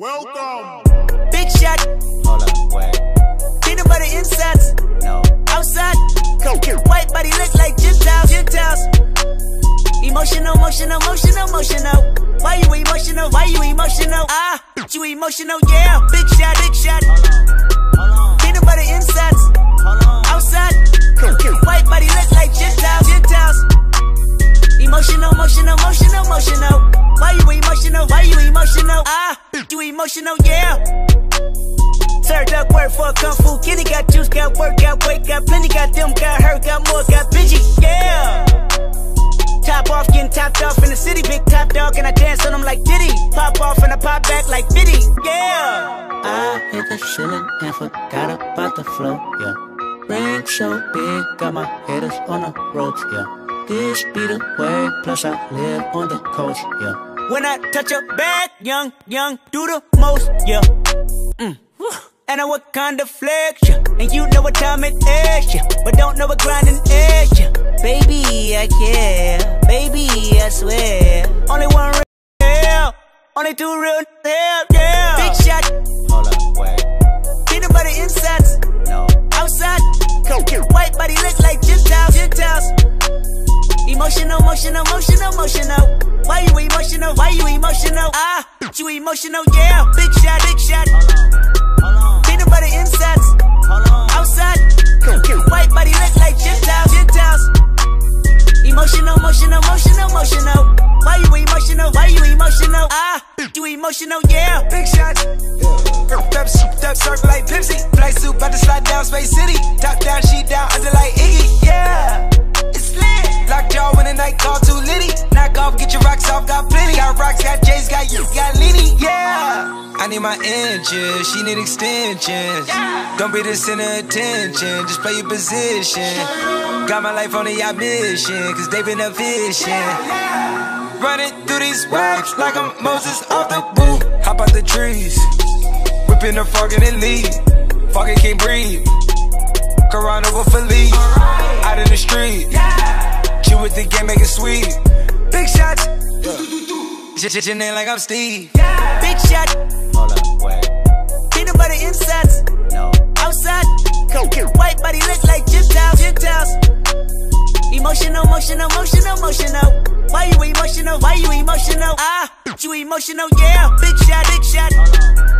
Welcome. Big shot. Hold up, wait. Peanut butter insides. No. Outside. Go. White body look like Gentiles. Gentiles. Emotional, emotional, emotional, emotional. Why you emotional? Why you emotional? Ah, you emotional, yeah. Big shot, big shot. Hold on. Hold on. Peanut butter insides. Hold on. Outside. Go. White body look like Gentiles. Gentiles. Emotional, emotional, emotional, emotional. Why you emotional? Why you emotional? Ah, you emotional, yeah. Served up work for a kung fu kitty. Got juice, got work, got weight, got plenty. Got them, got hurt, got more, got bingy, yeah. Top off, getting topped off in the city. Big top dog, and I dance on them like Diddy. Pop off and I pop back like Biddy, yeah. I hit the ceiling and forgot about the flow, yeah. Ring so big, got my haters on the ropes, yeah. This be the way, plus I live on the coast, yeah. When I touch a back, young, young, do the most, yeah. Mm. And I what kind of flex, yeah. And you know what time it is, yeah. But don't know what grinding is, yeah. Baby, I care. Baby, I swear. Only one real, only two real, yeah, yeah. Big shot, Hold up, wait, peanut butter insides. no. Outside, white body look like Gentiles, Gentiles. Emotional, emotional, emotional, emotional. Why you emotional? Why you emotional? Ah, you emotional, yeah. Big shot, big shot. Hold on, Peanut butter insides. hold on. Outside, white body look like Gentiles, Gentiles. Emotional, emotional, emotional, emotional. Why you emotional? Why you emotional? Ah, you emotional, yeah. Big shots. Pepsi, duck surf like Pepsi. Flight suit, about to slide down Space City. Need my inches, she need extensions. Don't be the center attention, just play your position. Got my life on a yacht mission, cause they been efficient. Running through these waves like I'm Moses off the boot. Hop out the trees, whipping the frog and leave. Fucking can't breathe. Corona with Philippe, out in the street. Chill with the game, make it sweet. Big shots, shit your name like I'm Steve. Big shot, white body look like Gentiles, Gentiles. Emotional, emotional, emotional, emotional. Why you emotional? Why you emotional? Ah, you emotional, yeah. Big shot, big shot.